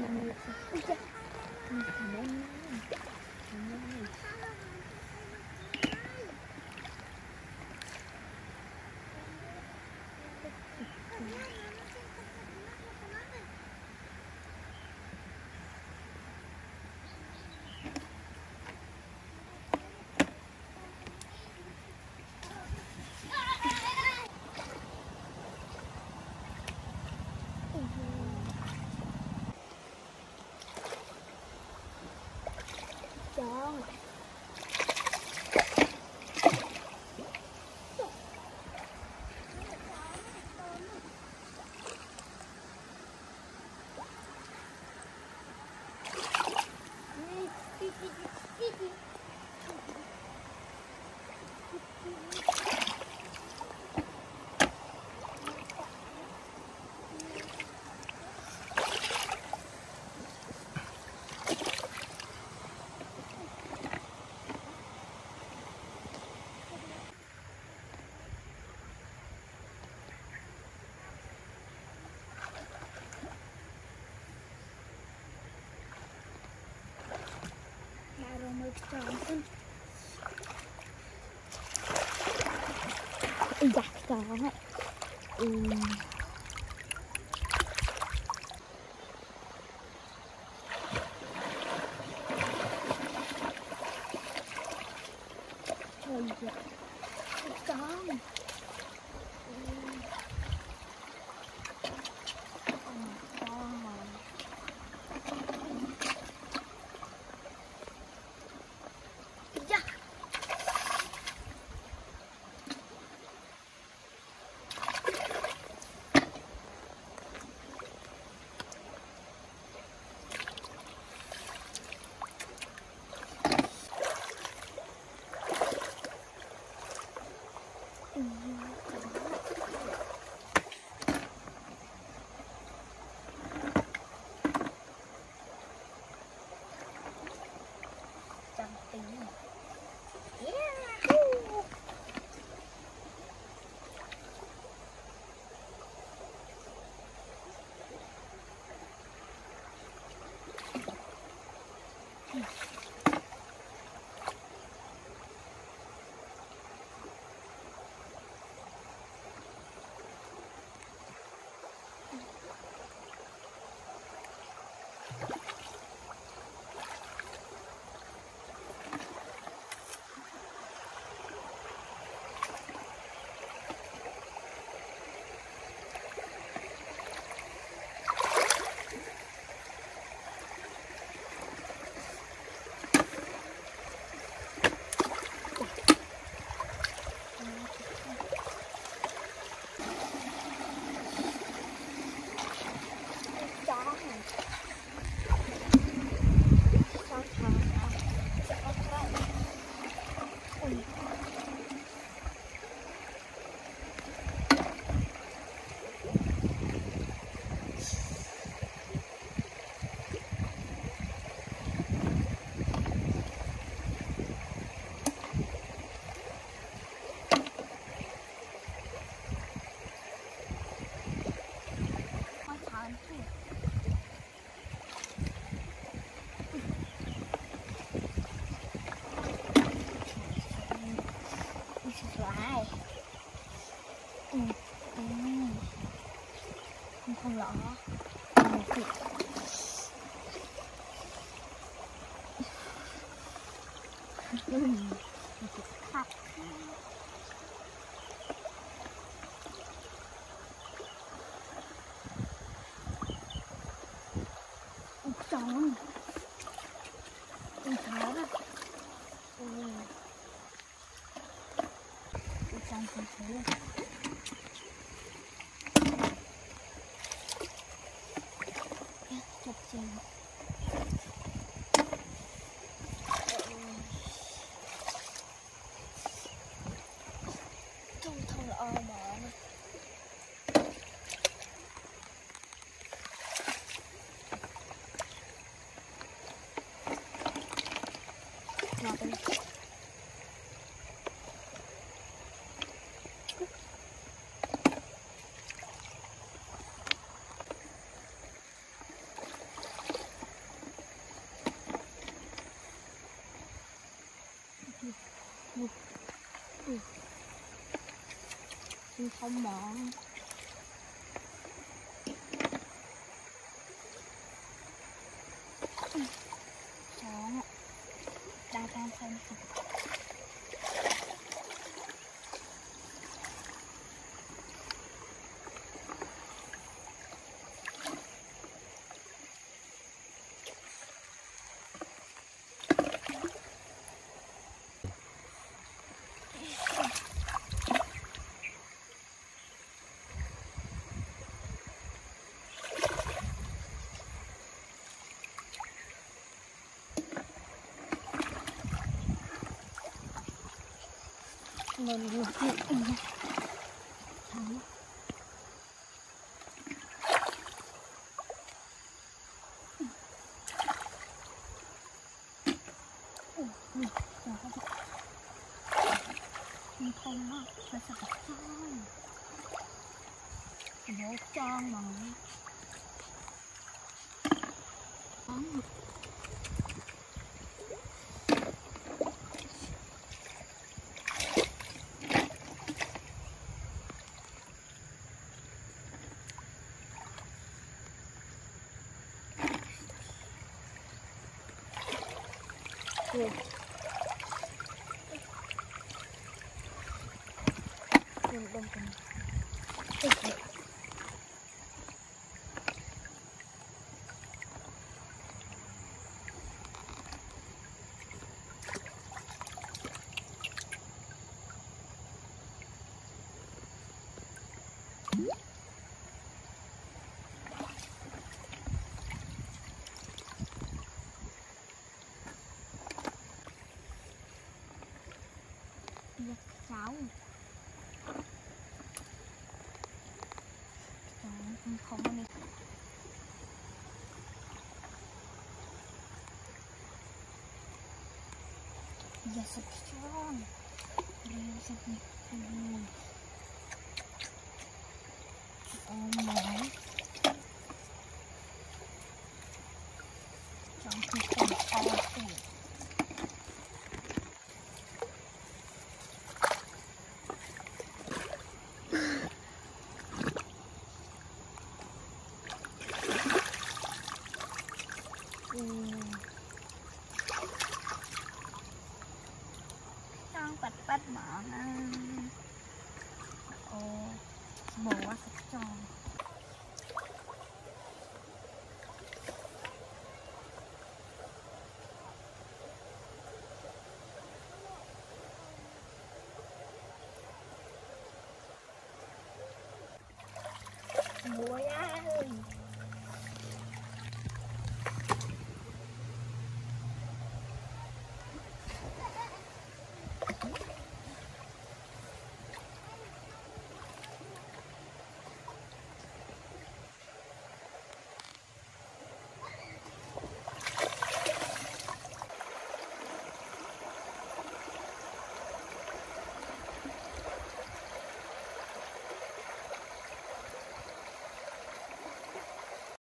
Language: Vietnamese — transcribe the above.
Thank you. Dạ, đó. Không lọ. Ừ, thịt. Ừ. Thịt khát. Ôi, chó chụp không mọn Mình luộc nhẹ không á, nó sẽ có tròn Bố tròn mà ồ Đừng đừng đừng Ê, ê. Giật Yes, I'm strong. Oh my. Don't keep bật bật mở ha. Ồ, quá sạch tròn. Bố ya.